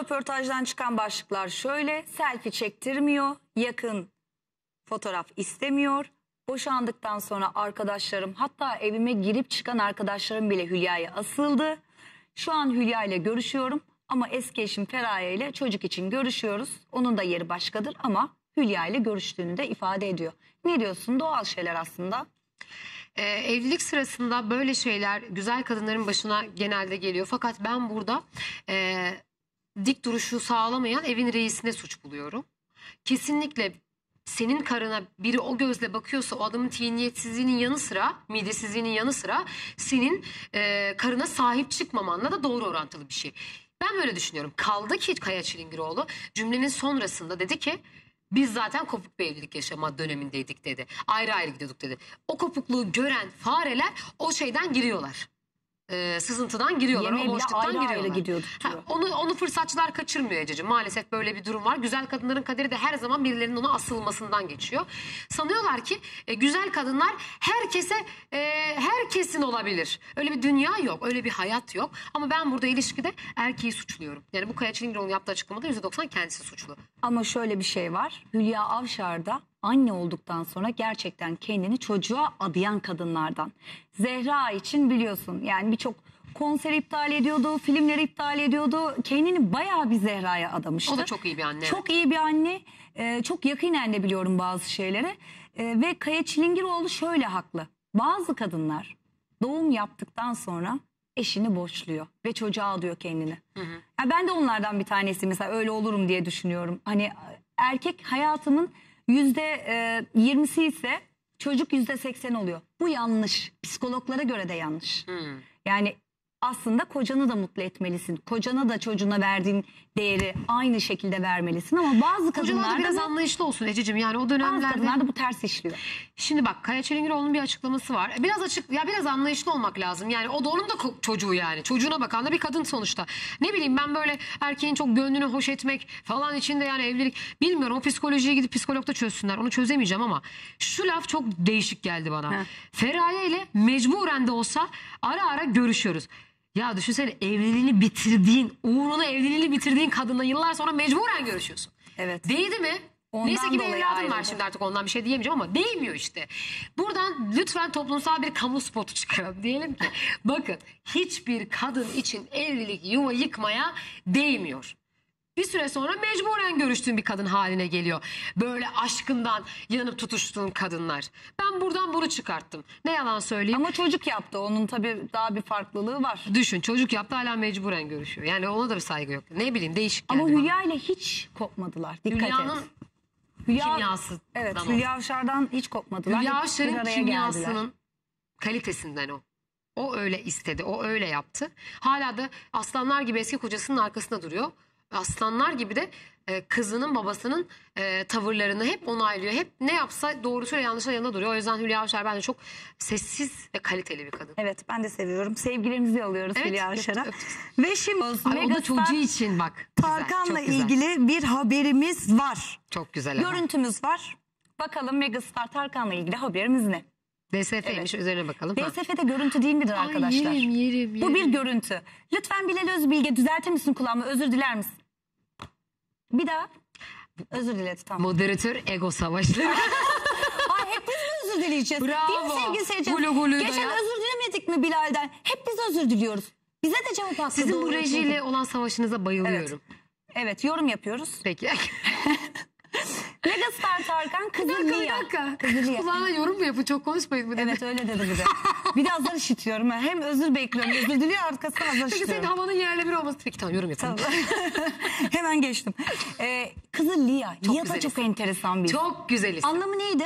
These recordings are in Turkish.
Röportajdan çıkan başlıklar şöyle. Selfie çektirmiyor. Yakın fotoğraf istemiyor. Boşandıktan sonra arkadaşlarım hatta evime girip çıkan arkadaşlarım bile Hülya'ya asıldı. Şu an Hülya ile görüşüyorum ama eski eşim Feraye ile çocuk için görüşüyoruz. Onun da yeri başkadır ama Hülya ile görüştüğünü de ifade ediyor. Ne diyorsun? Doğal şeyler aslında. Ee, evlilik sırasında böyle şeyler güzel kadınların başına genelde geliyor. Fakat ben burada e, dik duruşu sağlamayan evin reisine suç buluyorum. Kesinlikle senin karına biri o gözle bakıyorsa o adamın tiniyetsizliğinin yanı sıra, midesizliğinin yanı sıra senin e, karına sahip çıkmamanla da doğru orantılı bir şey. Ben böyle düşünüyorum. Kaldı ki Kaya Çilingiroğlu cümlenin sonrasında dedi ki biz zaten kopuk bir evlilik yaşama dönemindeydik dedi. Ayrı ayrı gidiyorduk dedi. O kopukluğu gören fareler o şeyden giriyorlar. Ee, sızıntıdan giriyorlar. Yemeğe o bile boşluktan ayrı giriyorlar. gidiyorduk Ha, onu, onu fırsatçılar kaçırmıyor Ececiğim. Maalesef böyle bir durum var. Güzel kadınların kaderi de her zaman birilerinin ona asılmasından geçiyor. Sanıyorlar ki e, güzel kadınlar herkese e, herkesin olabilir. Öyle bir dünya yok. Öyle bir hayat yok. Ama ben burada ilişkide erkeği suçluyorum. Yani bu Kaya Çilingiroğlu'nun yaptığı açıklamada %90 kendisi suçlu. Ama şöyle bir şey var. Hülya Avşar da anne olduktan sonra gerçekten kendini çocuğa adayan kadınlardan. Zehra için biliyorsun yani birçok konser iptal ediyordu, filmleri iptal ediyordu. Kendini bayağı bir Zehra'ya adamıştı. O da çok iyi bir anne. Çok iyi bir anne. Ee, çok yakinen de biliyorum bazı şeyleri. Ee, ve Kaya Çilingiroğlu şöyle haklı. Bazı kadınlar doğum yaptıktan sonra eşini boşluyor ve çocuğa alıyor kendini. Ya ben de onlardan bir tanesi mesela öyle olurum diye düşünüyorum. Hani erkek hayatımın yüzde e, yirmisi ise çocuk yüzde seksen oluyor. Bu yanlış. Psikologlara göre de yanlış. Hmm. Yani aslında kocanı da mutlu etmelisin. Kocana da çocuğuna verdiğin değeri aynı şekilde vermelisin ama bazı da kadınlarda biraz bu, anlayışlı olsun Ececiğim. Yani o bazı dönemlerde... kadınlarda bu ters işliyor. Şimdi bak Kaya Çilingiroğlu'nun bir açıklaması var. Biraz açık ya biraz anlayışlı olmak lazım. Yani o da onun da çocuğu yani. Çocuğuna bakan da bir kadın sonuçta. Ne bileyim ben böyle erkeğin çok gönlünü hoş etmek falan içinde yani evlilik bilmiyorum. O psikolojiye gidip psikologda çözsünler. Onu çözemeyeceğim ama şu laf çok değişik geldi bana. Feraye ile mecburen de olsa ara ara görüşüyoruz. Ya düşünsene evliliğini bitirdiğin, uğruna evliliğini bitirdiğin kadınla yıllar sonra mecburen görüşüyorsun. Evet. Değdi mi? Ondan Neyse ki bir evladım var şimdi artık ondan bir şey diyemeyeceğim ama değmiyor işte. Buradan lütfen toplumsal bir kamu spotu çıkaralım. Diyelim ki bakın hiçbir kadın için evlilik yuva yıkmaya değmiyor. Bir süre sonra mecburen görüştüğün bir kadın haline geliyor. Böyle aşkından yanıp tutuştuğun kadınlar. Ben buradan bunu çıkarttım. Ne yalan söyleyeyim. Ama çocuk yaptı. Onun tabii daha bir farklılığı var. Düşün çocuk yaptı hala mecburen görüşüyor. Yani ona da bir saygı yok. Ne bileyim değişik geldi Ama bana. Hülya ile hiç kopmadılar. Dikkat Hülya'nın et. Hülya, kimyası. Evet Tamam. Hülya Avşar'dan hiç kopmadılar. Hülya Hep bir Avşar'ın araya geldiler. kimyasının kalitesinden o. O öyle istedi, o öyle yaptı. Hala da aslanlar gibi eski kocasının arkasında duruyor. Aslanlar gibi de e, kızının babasının e, tavırlarını hep onaylıyor. Hep ne yapsa doğrusuyla yanlışla yanında duruyor. O yüzden Hülya Avşar bence çok sessiz ve kaliteli bir kadın. Evet ben de seviyorum. Sevgilerimizi alıyoruz Evet, Hülya öptük, Avşar'a. öptük. Ve şimdi Ay, o da Megastar çocuğu için bak. Güzel, Tarkan'la çok güzel. ilgili bir haberimiz var. Çok güzel ama. Görüntümüz var. Bakalım Megastar Tarkan'la ilgili haberimiz ne? DSF'ymiş üzerine bakalım. Ha. DSF'de görüntü değil midir Ay, arkadaşlar? yerim, yerim, Bu bir yerim. görüntü. Lütfen Bilal Özbilge düzeltir misin kulağımı? Özür diler misin? Bir daha. Özür diledi tamam. Moderatör ego savaşları. Ay hep biz mi özür dileyeceğiz? Bravo. Değil mi sevgili seyirciler? Gulu gulu da Geçen ya. özür dilemedik mi Bilal'den? Hep biz özür diliyoruz. Bize de cevap hakkı Sizin bu doğru. rejiyle olan savaşınıza bayılıyorum. Evet yorum yapıyoruz. Peki. Megastar Tarkan Bir dakika, bir Lia. dakika. Kızı Lia. Kulağına yorum mu yapın? Çok konuşmayın mı dedi. Evet öyle dedi bir de. Biraz da işitiyorum. ben. Hem özür bekliyorum. Özür diliyor arkasına azar Peki senin işitiyorum. havanın yerle bir olması. Peki tamam yorum yapalım. Hemen geçtim. Ee, kızı Lia. Çok Lia da güzel çok isim. enteresan bir isim. Çok güzel isim. Anlamı neydi?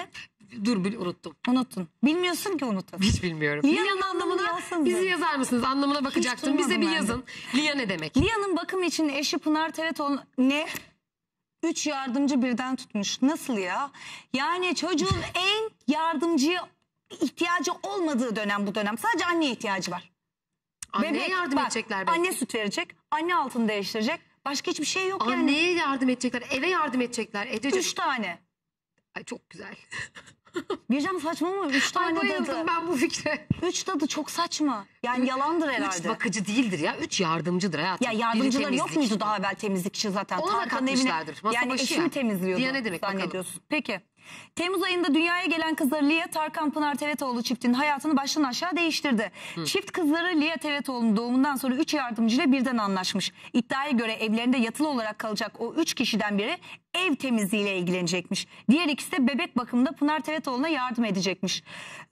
Dur bil, unuttum. Unuttun. Bilmiyorsun ki unutun. Hiç bilmiyorum. Lia'nın Lia'nın anlamına yazsanıza. bizi yazar mısınız? Anlamına bakacaktım. Bize bir duymadım ben de. yazın. Lia ne demek? Lia'nın bakım için eşi Pınar Tevetoğlu ne? Üç yardımcı birden tutmuş. Nasıl ya? Yani çocuğun en yardımcıya ihtiyacı olmadığı dönem bu dönem. Sadece anneye ihtiyacı var. Anneye Bebek, yardım bak, edecekler belki. Anne süt verecek. Anne altını değiştirecek. Başka hiçbir şey yok yani. Anneye yardım edecekler. Eve yardım edecekler. Edecek. Üç tane. Ay çok güzel. Bircan saçma mı? Üç Ay tane bayıldım dadı. ben bu fikre. Üç dadı çok saçma. Yani yalandır Üç herhalde. bakıcı değildir ya. Üç yardımcıdır hayatım. Ya Biri yardımcıları yok muydu daha evvel temizlikçi zaten? Ona da katmışlardır. Masa yani başı eşimi ya. temizliyordu Diye ne demek bakalım. Peki. Temmuz ayında dünyaya gelen kızları Lia Tarkan Pınar Tevetoğlu çiftinin hayatını baştan aşağı değiştirdi. Çift kızları Lia Tevetoğlu'nun doğumundan sonra 3 yardımcıyla birden anlaşmış. İddiaya göre evlerinde yatılı olarak kalacak o 3 kişiden biri ev temizliğiyle ilgilenecekmiş. Diğer ikisi de bebek bakımında Pınar Tevetoğlu'na yardım edecekmiş.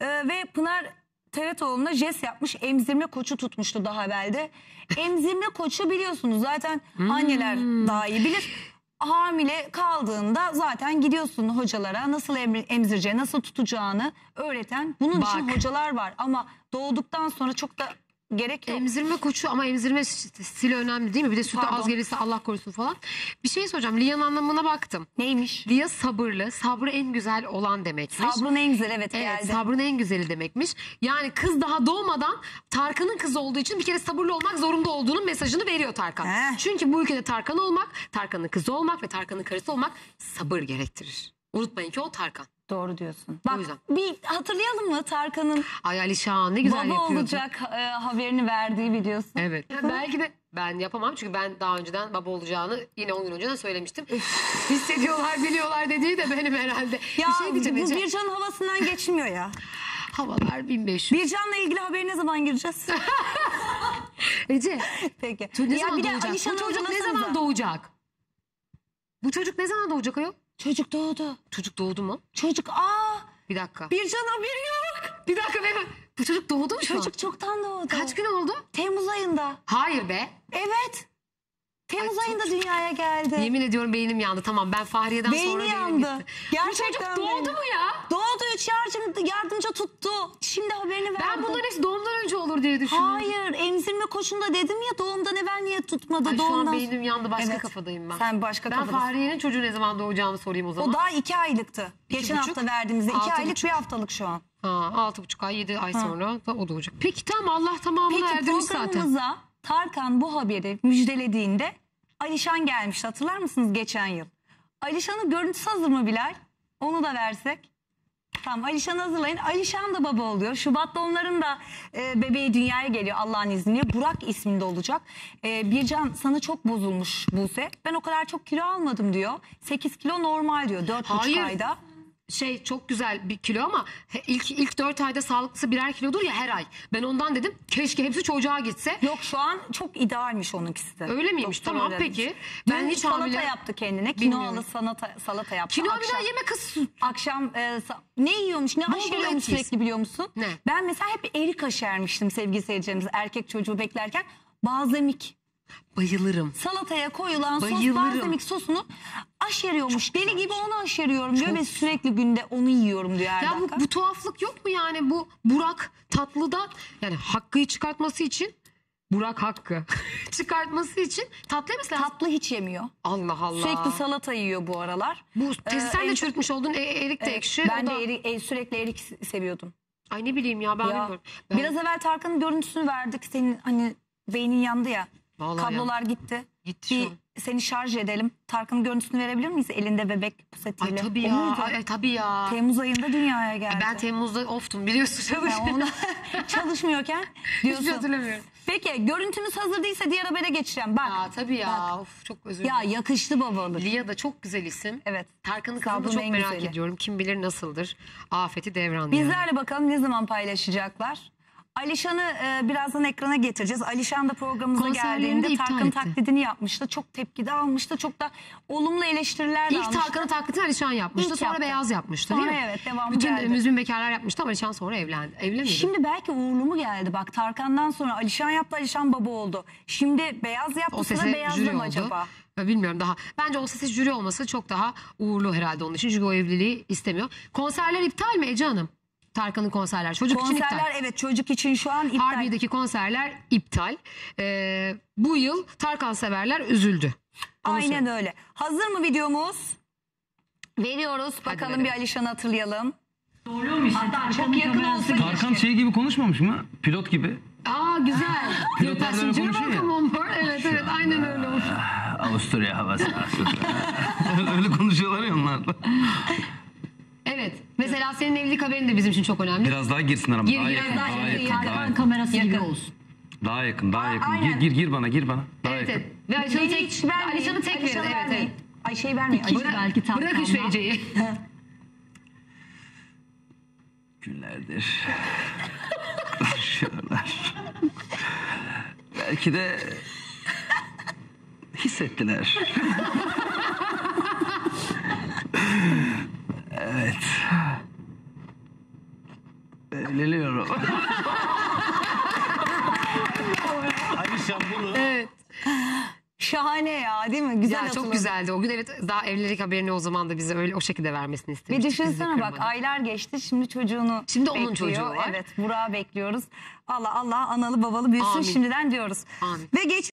Ee, ve Pınar Tevetoğlu'na jest yapmış emzirme koçu tutmuştu daha evvelde. Emzirme koçu biliyorsunuz zaten anneler daha iyi bilir. Hamile kaldığında zaten gidiyorsun hocalara nasıl em- emzireceğini, nasıl tutacağını öğreten bunun için Bak. hocalar var. Ama doğduktan sonra çok da gerek yok. Emzirme koçu ama emzirme stili önemli değil mi? Bir de sütü Pardon. az gelirse Allah korusun falan. Bir şey soracağım. Lia'nın anlamına baktım. Neymiş? Lia sabırlı, sabrı en güzel olan demekmiş. Sabrın en güzel evet, Evet geldi. sabrın en güzeli demekmiş. Yani kız daha doğmadan Tarkan'ın kızı olduğu için bir kere sabırlı olmak zorunda olduğunun mesajını veriyor Tarkan. Heh. Çünkü bu ülkede Tarkan olmak, Tarkan'ın kızı olmak ve Tarkan'ın karısı olmak sabır gerektirir. Unutmayın ki o Tarkan. Doğru diyorsun. O Bak yüzden. bir hatırlayalım mı Tarkan'ın Ay Alişan ne güzel baba yapıyordu. olacak e, haberini verdiği videosu? Evet. Yani belki de ben yapamam çünkü ben daha önceden baba olacağını yine 10 gün önceden söylemiştim. Hissediyorlar, biliyorlar dediği de benim herhalde. Ya bir şey diyeceğim bu Ece. Bircan'ın havasından geçmiyor ya. Havalar 1500. Bircan'la ilgili haberi ne zaman gireceğiz? Ece Peki. ne Ya zaman bir de doğacak? Alişan'ı Bu çocuk ne zaman doğacak? Bu çocuk ne zaman doğacak ayol? Çocuk doğdu. Çocuk doğdu mu? Çocuk aa Bir dakika. Bircan haberi yok. Bir dakika be. Bu çocuk doğdu mu şu an? Çocuk çoktan doğdu. Kaç gün oldu? Temmuz ayında. Hayır be. Evet. Temmuz Ay, ayında dünyaya geldi. Yemin ediyorum beynim yandı. Tamam ben Fahriye'den Beyni sonra beynim yandı. gitti. Gerçekten Bu çocuk doğdu mu ya? Doğdu üç yardım, yardımcı tuttu. Şimdi haberini verdim. Ben bunların hepsi doğumdan önce olur diye düşündüm. Hayır emzirme koşunda dedim ya doğumdan evvel niye tutmadı Ay, şu an doğumdan beynim yandı. Başka Evet. kafadayım ben. Sen başka ben kafadasın. Fahriye'nin çocuğu ne zaman doğacağını sorayım o zaman. O daha iki aylıktı. Geçen buçuk, hafta verdiğimizde iki aylık buçuk. bir haftalık şu an. Ha, altı buçuk ay, yedi ay sonra da o doğacak. Peki tamam Allah tamamını Peki erdirmiş zaten. programımıza Tarkan bu haberi müjdelediğinde Alişan gelmişti hatırlar mısınız geçen yıl? Alişan'ın görüntüsü hazır mı Bilal? Onu da versek. Tamam Alişan'ı hazırlayın. Alişan da baba oluyor. Şubat'ta onların da e, bebeği dünyaya geliyor Allah'ın izniyle. Burak isminde olacak. E, Bircan sana çok bozulmuş Buse. Ben o kadar çok kilo almadım diyor. 8 kilo normal diyor 4,5 Hayır. ayda. Şey çok güzel bir kilo ama ilk ilk dört ayda sağlıklısı birer kilodur ya her ay. Ben ondan dedim keşke hepsi çocuğa gitse. Yok şu an çok idealmiş onunkisi de. Öyle miymiş? Doktor Tamam, öyle peki. Ben hiç salata hamile- yaptı kendine. Kinoalı salata, salata yaptı. Bir akşam, daha yeme kız. akşam e, ne yiyormuş ne yiyiz. sürekli biliyor musun? Ne? Ben mesela hep erik aşermiştim sevgili seyircilerimiz. Erkek çocuğu beklerken. Balzamik. Bayılırım. Salataya koyulan sos Bayılırım. balzamik sosunu aşeriyormuş. Deli gibi onu aşeriyorum diyor ve sürekli günde onu yiyorum diyor her Ya bu, dakika. bu tuhaflık yok mu yani bu Burak tatlıdan yani Hakkı'yı çıkartması için Burak Hakkı çıkartması için tatlı yemesi lazım. Tatlı hiç yemiyor. Allah Allah. Sürekli salata yiyor bu aralar. bu teyze sen de çürütmüş oldun. E, erik de Evet, ekşi. ben de da- eri- e, sürekli erik seviyordum. Ay ne bileyim ya ben Ya, bilmiyorum. Ben, Biraz evvel Tarkan'ın görüntüsünü verdik. Senin hani beynin yandı ya. Vallahi kablolar gitti. Gitti şu Bir an. seni şarj edelim. Tarkan'ın görüntüsünü verebilir miyiz? Elinde bebek pusetiyle. Ay tabii O ya. muydu? Ay, tabii ya. Temmuz ayında dünyaya geldi. ben Temmuz'da oftum biliyorsun. Yani ona çalışmıyorken diyorsun. Hiç hatırlamıyorum. Peki görüntümüz hazır değilse diğer habere geçeceğim. Bak. Ya tabii ya. Of çok özür Ya dilerim. yakıştı babalık. Lia da çok güzel isim. Evet. Tarkan'ın kızını da Sabrın çok en merak güzeli. ediyorum. Kim bilir nasıldır. Afeti devran yani. Bizlerle bakalım ne zaman paylaşacaklar. Alişan'ı e, birazdan ekrana getireceğiz. Alişan da programımıza Konserlerini de geldiğinde iptal Tarkan etti. taklidini yapmıştı. Çok tepki de almıştı. Çok da olumlu eleştiriler de İlk almıştı. Tarkan'ın taklidini Alişan yapmıştı. İlk sonra yaptı. Beyaz yapmıştı Sonra değil mi? evet, devamı Bütün geldi. müzmin bekarlar yapmıştı ama Alişan sonra evlendi. Evli miydi? Şimdi belki uğurlu mu geldi? Bak Tarkan'dan sonra Alişan yaptı, Alişan baba oldu. Şimdi Beyaz yaptı, o sıra sese Beyaz'da jüri mı oldu. acaba? Ya Bilmiyorum daha. Bence o sesi jüri olması çok daha uğurlu herhalde onun için. Çünkü o evliliği istemiyor. Konserler iptal mi Ece Hanım? Tarkan'ın konserler. Çocuk için iptal. Konserler evet çocuk için şu an iptal. Harbiye'deki konserler iptal. Ee, bu yıl Tarkan severler üzüldü. Onu Aynen söyleyeyim. öyle. Hazır mı videomuz? Veriyoruz. Bakalım verelim. bir Alişan'ı hatırlayalım. Hatta çok yakın olsa Tarkan şey gibi konuşmamış mı? Pilot gibi. Aa güzel. Pilotlar böyle Passenger konuşuyor ya. welcome on board. Evet evet aynen öyle olmuş. Avusturya havası. öyle, öyle konuşuyorlar ya onlar. Mesela senin evlilik haberin de bizim için çok önemli. Biraz daha girsinler ama Gir, daha gir, yakın, daha daha yakın, yakın, yakın. daha yakın, kamerası gibi Yakın. olsun. daha yakın, daha A- yakın. aynen. Gir, gir, gir bana, gir bana. Daha Evet, yakın. evet. Ve Alişan'ı tek, hiç vermeyin. Alişan'ı tek verin. Evet, evet. Ay şey vermeyin. İki Alişan- belki tam Bırakın şu Ece'yi. Günlerdir. Yaşıyorlar. Belki de hissettiler. evet. Evleniyorum. Alişan bunu evet. Şahane ya değil mi? Güzel Ya çok güzeldi o gün. Evet daha evlilik haberini o zaman da bize öyle o şekilde vermesini Bir istemiştik. Bizi düşünsene bak kırmadı. aylar geçti şimdi çocuğunu Şimdi onun bekliyor. çocuğu var. Evet Burak'ı bekliyoruz. Allah Allah analı babalı büyüsün Amin. şimdiden diyoruz. Amin. Ve geç